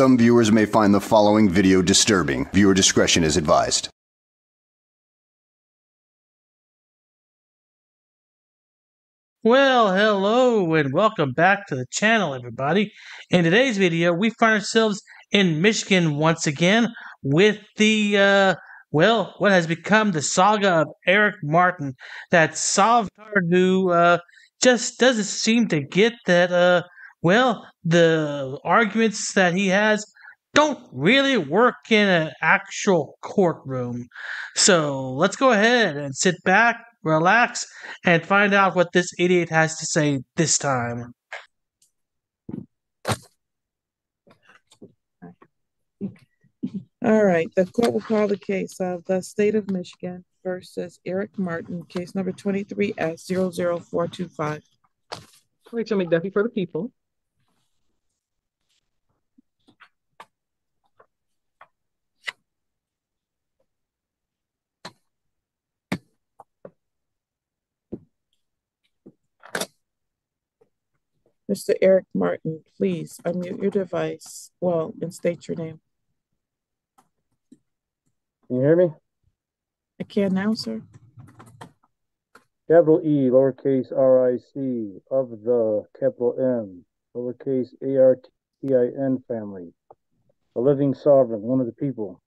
Some viewers may find the following video disturbing. Viewer discretion is advised. Well, hello and welcome back to the channel, everybody. In today's video, we find ourselves in Michigan once again with the, uh, well, what has become the saga of Eric Martin, that Sovtard who, uh, just doesn't seem to get that, uh, well, the arguments that he has don't really work in an actual courtroom. So let's go ahead and sit back, relax, and find out what this idiot has to say this time. All right, the court will call the case of the state of Michigan versus Eric Martin, case number 23S00425. Rachel McDuffie for the people. Mr. Eric Martin, please unmute your device, well, and state your name. Can you hear me? I can now, sir. Capital E, lowercase r i c, of the capital M, lowercase a r t i n family, a living sovereign, one of the people.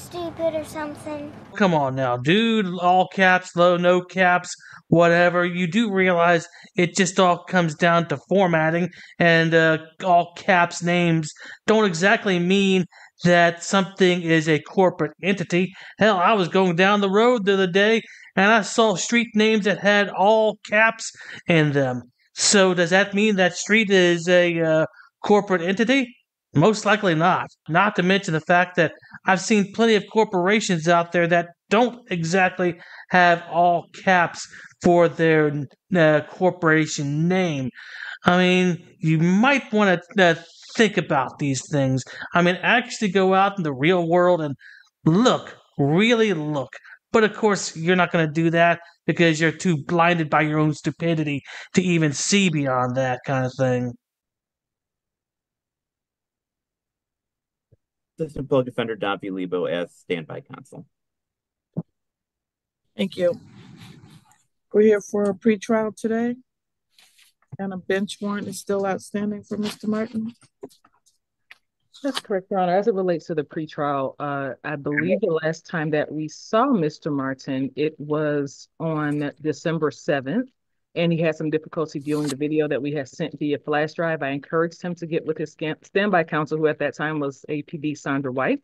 Stupid or something? Come on now, dude. All caps, low, no caps, whatever. You do realize it just all comes down to formatting, and uh, all caps names don't exactly mean that something is a corporate entity. Hell, I was going down the road the other day and I saw street names that had all caps in them. So does that mean that street is a uh, corporate entity? Most likely not. Not to mention the fact that I've seen plenty of corporations out there that don't exactly have all caps for their uh, corporation name. I mean, you might want to uh, think about these things. I mean, actually go out in the real world and look, really look. But of course, you're not going to do that because you're too blinded by your own stupidity to even see beyond that kind of thing. Assistant Public Defender Don Lebo as standby counsel. Thank you. We're here for a pretrial today. And a bench warrant is still outstanding for Mr. Martin. That's correct, Your Honor. As it relates to the pretrial, uh, I believe the last time that we saw Mr. Martin, it was on December 7th, and he had some difficulty viewing the video that we had sent via flash drive. I encouraged him to get with his standby counsel, who at that time was APD Sandra White.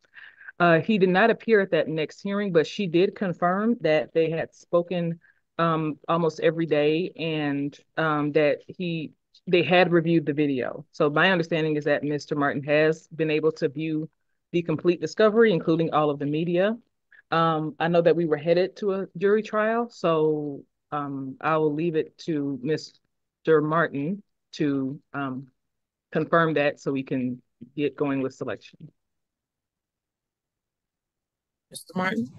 Uh, he did not appear at that next hearing, but she did confirm that they had spoken um, almost every day and um, that he they had reviewed the video. So my understanding is that Mr. Martin has been able to view the complete discovery, including all of the media. Um, I know that we were headed to a jury trial, so um, I will leave it to Mr. Martin to um, confirm that so we can get going with selection. Mr. Martin?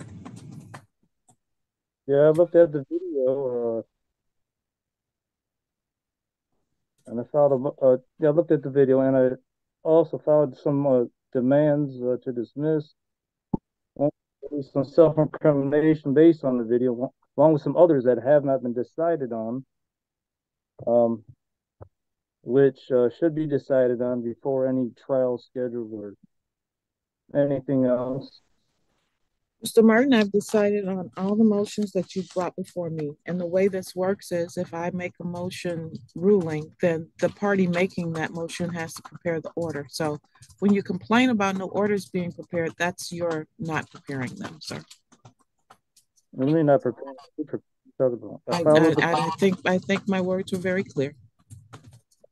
Yeah, I looked at the video. Uh, and I filed a, uh, yeah, I looked at the video and I also filed some uh, demands uh, to dismiss some self-incrimination based on the video, along with some others that have not been decided on, um, which uh, should be decided on before any trial scheduled or anything else. Mr. Martin, I've decided on all the motions that you brought before me. And the way this works is if I make a motion ruling, then the party making that motion has to prepare the order. So when you complain about no orders being prepared, that's your not preparing them, sir. What do not preparing? I, I, I think I think my words were very clear.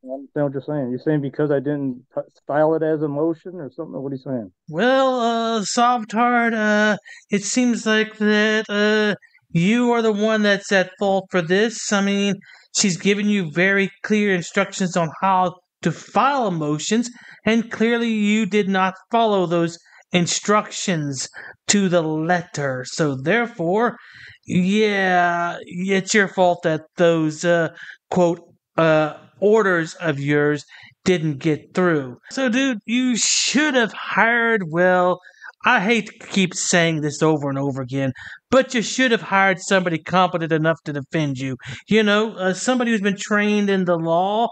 I understand what you're saying. You're saying because I didn't style it as a motion or something? What are you saying? Well, uh, Sovtard, uh, it seems like that, uh, you are the one that's at fault for this. I mean, she's given you very clear instructions on how to file motions, and clearly you did not follow those instructions to the letter. So therefore, yeah, it's your fault that those, uh, quote, uh, orders of yours didn't get through. So, dude, you should have hired well. I hate to keep saying this over and over again, but you should have hired somebody competent enough to defend you. You know, uh, somebody who's been trained in the law,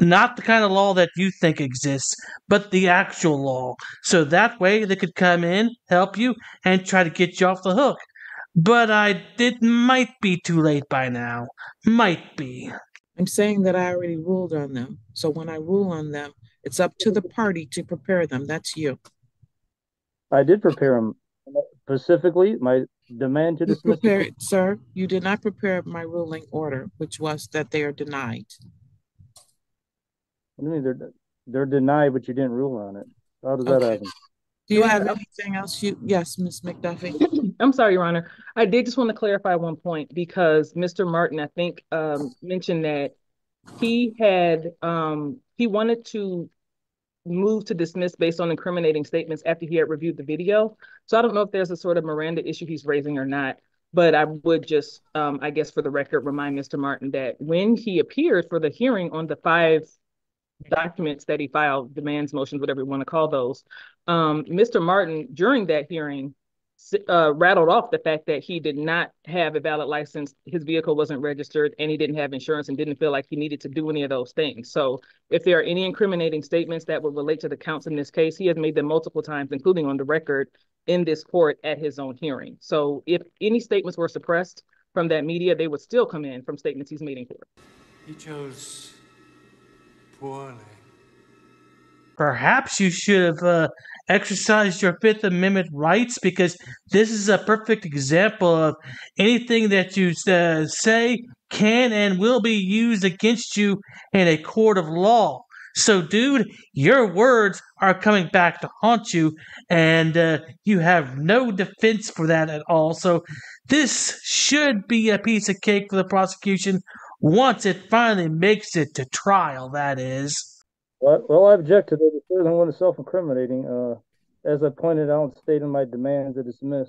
not the kind of law that you think exists, but the actual law. So that way they could come in, help you, and try to get you off the hook. But I it might be too late by now. Might be. I'm saying that I already ruled on them. So when I rule on them, it's up to the party to prepare them. That's you. I did prepare them specifically. My demand to You prepared, sir, you did not prepare my ruling order, which was that they are denied. I mean, they're they're denied, but you didn't rule on it. How does that happen? Do you have anything else you, yes, Miss McDuffie? I'm sorry, Your Honor. I did just want to clarify one point because Mr. Martin, I think, um, mentioned that he had, um, he wanted to move to dismiss based on incriminating statements after he had reviewed the video. So I don't know if there's a sort of Miranda issue he's raising or not. But I would just, um, I guess for the record, remind Mr. Martin that when he appeared for the hearing on the five documents that he filed, demands, motions, whatever you want to call those, um, Mr. Martin, during that hearing, uh, rattled off the fact that he did not have a valid license, his vehicle wasn't registered, and he didn't have insurance and didn't feel like he needed to do any of those things. So if there are any incriminating statements that would relate to the counts in this case, he has made them multiple times, including on the record in this court at his own hearing. So if any statements were suppressed from that media, they would still come in from statements he's made in court. He chose poorly. Perhaps you should have uh, exercised your Fifth Amendment rights because this is a perfect example of anything that you uh, say can and will be used against you in a court of law. So, dude, your words are coming back to haunt you, and uh, you have no defense for that at all. So, this should be a piece of cake for the prosecution once it finally makes it to trial, that is. Well, well, I object to the decision when it's self-incriminating. Uh, as I pointed out and stated in my demand to dismiss,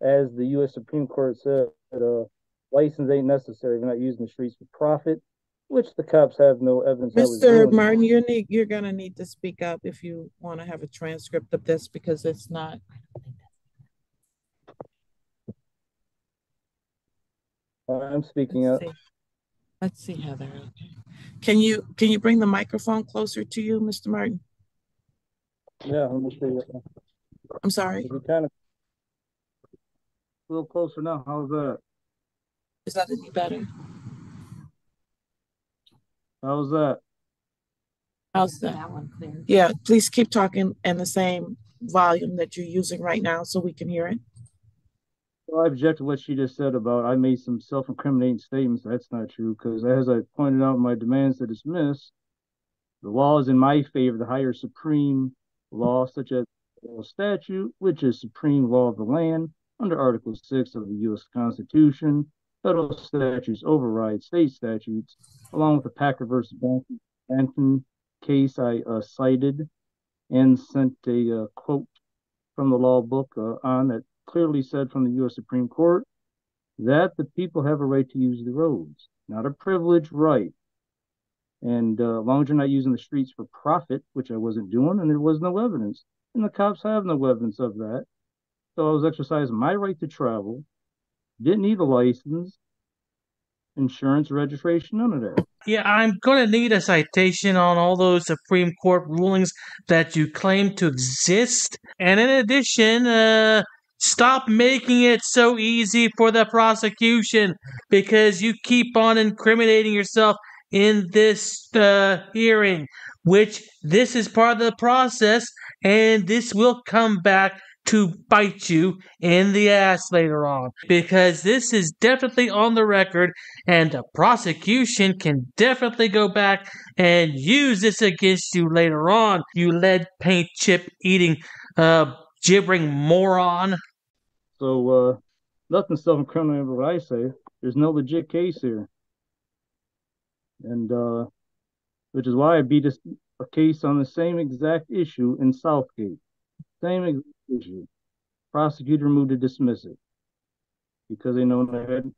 as the U.S. Supreme Court said, uh, license ain't necessary. We're not using the streets for profit, which the cops have no evidence. I Mr. Martin, you need, you're gonna need to speak up if you want to have a transcript of this because it's not. I'm speaking up. See. Let's see, Heather. Okay. Can you, can you bring the microphone closer to you, Mr. Martin? Yeah, let me see. I'm sorry. You kind of a little closer now. How's that? Is that any better? How's that? How's that? that one clear? Yeah, please keep talking in the same volume that you're using right now so we can hear it. I object to what she just said about I made some self-incriminating statements. That's not true because, as I pointed out in my demands to dismiss, the law is in my favor. The higher supreme law, such as the statute, which is supreme law of the land under Article Six of the U.S. Constitution. Federal statutes override state statutes, along with the Packard versus Banton case I uh, cited and sent a uh, quote from the law book uh, on that clearly said from the U.S. Supreme Court that the people have a right to use the roads, not a privileged right. And uh, as long as you're not using the streets for profit, which I wasn't doing, and there was no evidence, and the cops have no evidence of that. So I was exercising my right to travel, didn't need a license, insurance, registration, none of that. Yeah, I'm going to need a citation on all those Supreme Court rulings that you claim to exist. And in addition, uh, stop making it so easy for the prosecution because you keep on incriminating yourself in this uh, hearing, which this is part of the process, and this will come back to bite you in the ass later on. Because this is definitely on the record and the prosecution can definitely go back and use this against you later on you lead paint chip eating uh gibbering moron So uh, nothing self-incriminating what I say. There's no legit case here, and uh, which is why I beat a, a case on the same exact issue in Southgate. Same exact issue. Prosecutor moved to dismiss it because they know they had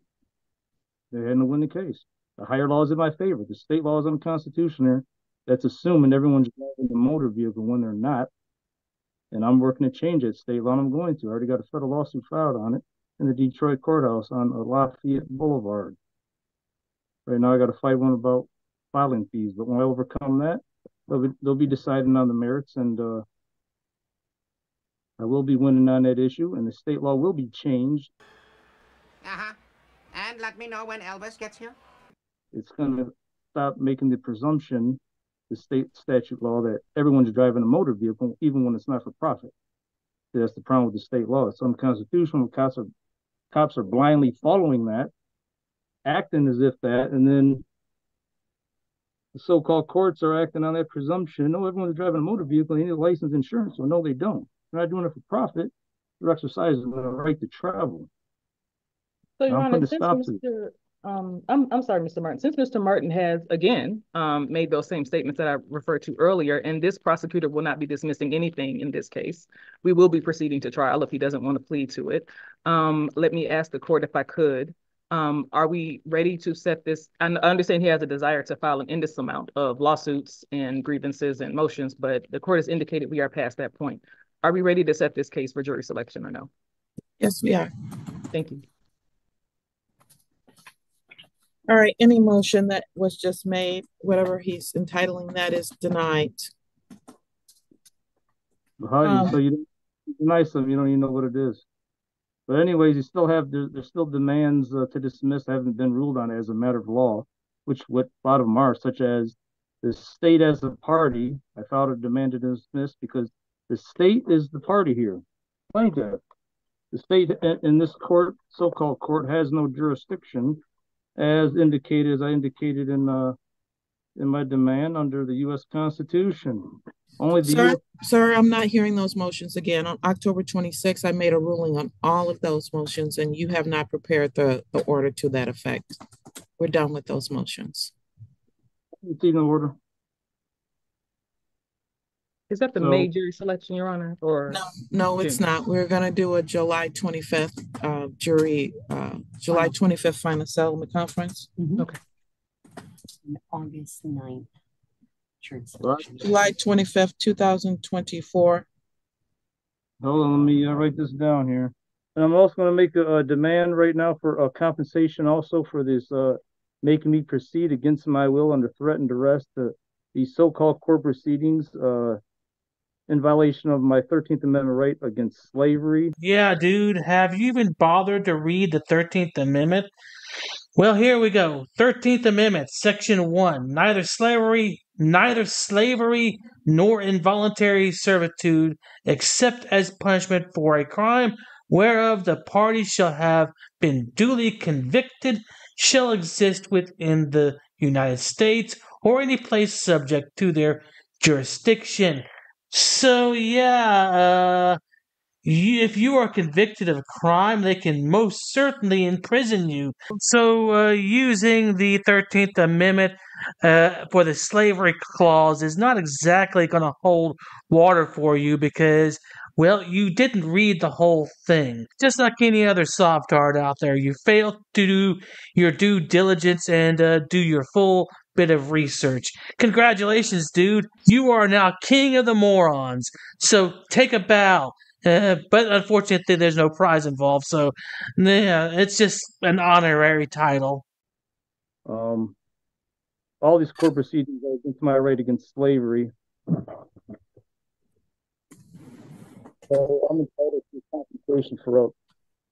they had to win the case. The higher law is in my favor. The state law is unconstitutional. That's assuming everyone's driving a motor vehicle when they're not. And I'm working to change that state law, and I'm going to. I already got a federal lawsuit filed on it in the Detroit courthouse on Lafayette Boulevard. Right now, I got to fight one about filing fees, but when I overcome that, they'll be, they'll be deciding on the merits, and uh, I will be winning on that issue, and the state law will be changed. Uh-huh. And let me know when Elvis gets here. It's going to stop making the presumption, the state statute law, that everyone's driving a motor vehicle, even when it's not for profit. That's the problem with the state law. It's unconstitutional. Cops are cops are blindly following that, acting as if that, and then the so-called courts are acting on that presumption. No, everyone's driving a motor vehicle. They need a license, insurance. Well, no, they don't. They're not doing it for profit. They're exercising the right to travel. So, Your Honor, since stop to. Mr. Um, I'm, I'm sorry, Mr. Martin, since Mr. Martin has again, um, made those same statements that I referred to earlier, and this prosecutor will not be dismissing anything in this case. We will be proceeding to trial if he doesn't want to plead to it. Um, let me ask the court if I could. Um, are we ready to set this? I understand he has a desire to file an endless amount of lawsuits and grievances and motions, but the court has indicated we are past that point. Are we ready to set this case for jury selection or no? Yes, we are. Thank you. All right, any motion that was just made, whatever he's entitling that is denied. Um, you, so you deny something, you don't even know what it is. But anyways, you still have, there, there's still demands uh, to dismiss that haven't been ruled on as a matter of law, which what a lot of them are, such as the state as a party. I filed a demand to dismiss because the state is the party here. Plaintiff. The state in, in this court, so-called court, has no jurisdiction, as indicated, as I indicated in uh in my demand under the U.S. Constitution. Only the Sir, US sir, I'm not hearing those motions again. On October twenty-sixth, I made a ruling on all of those motions and you have not prepared the, the order to that effect. We're done with those motions. It's in order. Is that the So- May jury selection, Your Honor, or? No, no, it's not. We're gonna do a July twenty-fifth, uh, jury, uh, July twenty-fifth final settlement conference. Okay. August 9th. Right. July twenty-fifth, two thousand twenty-four. Hold on, let me uh, write this down here. And I'm also gonna make a, a demand right now for a compensation also for this, uh, making me proceed against my will under threat and duress to these so-called court proceedings, uh, in violation of my Thirteenth Amendment right against slavery. Yeah, dude, have you even bothered to read the 13th Amendment? Well, here we go. 13th Amendment, Section 1. Neither slavery, neither slavery nor involuntary servitude, except as punishment for a crime whereof the party shall have been duly convicted, shall exist within the United States or any place subject to their jurisdiction. So, yeah, uh, you, if you are convicted of a crime, they can most certainly imprison you. So, uh, using the 13th Amendment uh, for the slavery clause is not exactly going to hold water for you because, well, you didn't read the whole thing. Just like any other Sovtard out there, you failed to do your due diligence and uh, do your full bit of research. Congratulations, dude. You are now king of the morons. So take a bow. Uh, but unfortunately, there's no prize involved, so yeah, it's just an honorary title. Um, all these court proceedings are against my right against slavery. So I'm entitled to compensation for,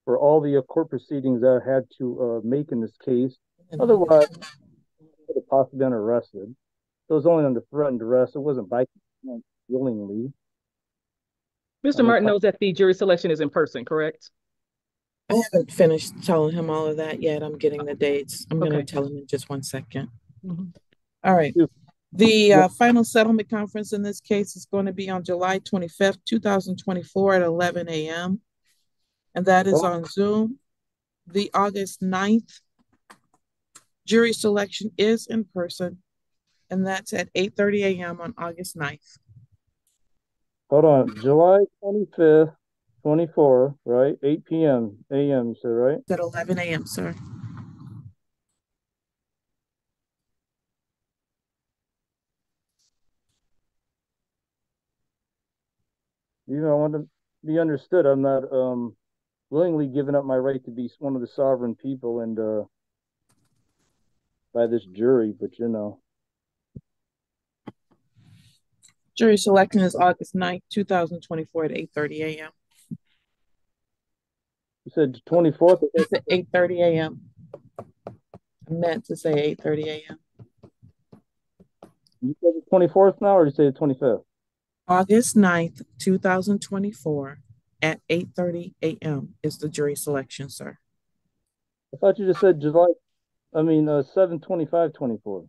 for all the uh, court proceedings I had to, uh, make in this case. Otherwise, I would have possibly been arrested. So it was only under threat and duress. It wasn't by willingly. Mr. I'm Martin knows that the jury selection is in person, correct? I haven't finished telling him all of that yet. I'm getting the dates. I'm gonna tell him in just one second. Mhm. All right. The uh, final settlement conference in this case is going to be on July twenty-fifth, two thousand twenty-four at eleven AM. And that is Oh. on Zoom. The August 9th Jury selection is in person, and that's at 8.30 a.m. on August 9th. Hold on, July 25th, 24, right? 8 p.m. a.m., sir, right? At 11 a.m., sir. You know, I want to be understood. I'm not um, willingly giving up my right to be one of the sovereign people and uh, by this jury, but you know. Jury selection is August 9th, two thousand twenty-four at eight thirty AM. You said twenty fourth. It's at eight thirty AM. I meant to say eight thirty AM. You said the twenty fourth now, or you say the twenty fifth? August 9th, two thousand twenty-four at eight thirty AM is the jury selection, sir. I thought you just said July. I mean, uh, seven twenty five twenty four.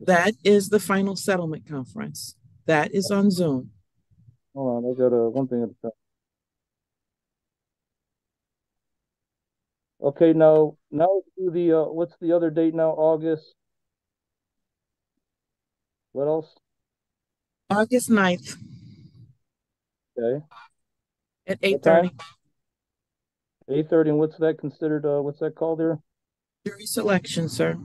That is the final settlement conference. That is on Zoom. Hold on, I got uh, one thing at a time. Okay, now now let's do the uh, what's the other date now? August. What else? August 9th Okay, at eight thirty. eight thirty. And what's that considered? Uh, what's that called there? Jury selection, sir.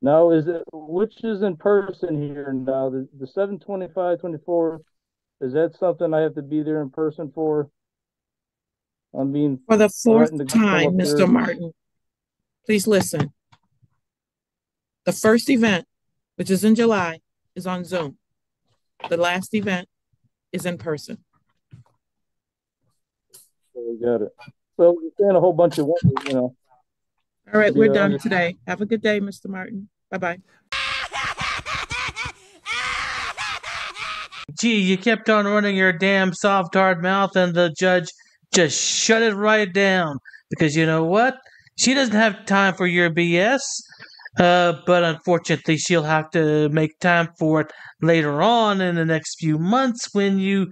Now is it which is in person here now? The the seven twenty five twenty four. Is that something I have to be there in person for? I'm being For the fourth threatened to come time, Mr. there. Martin, please listen. The first event, which is in July, is on Zoom. The last event is in person. We got it. So we're saying a whole bunch of wonders, you know. All right, we're done today. Have a good day, Mr. Martin. Bye-bye. Gee, you kept on running your damn Sovtard mouth, and the judge just shut it right down. Because you know what? She doesn't have time for your BS. Uh, but unfortunately, she'll have to make time for it later on in the next few months when you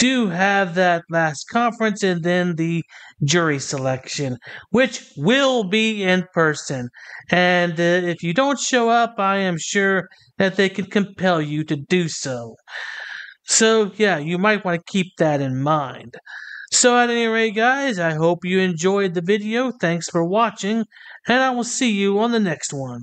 do have that last conference and then the jury selection, which will be in person. And uh, if you don't show up, I am sure that they can compel you to do so. So, yeah, you might want to keep that in mind. So, at any rate, guys, I hope you enjoyed the video. Thanks for watching, and I will see you on the next one.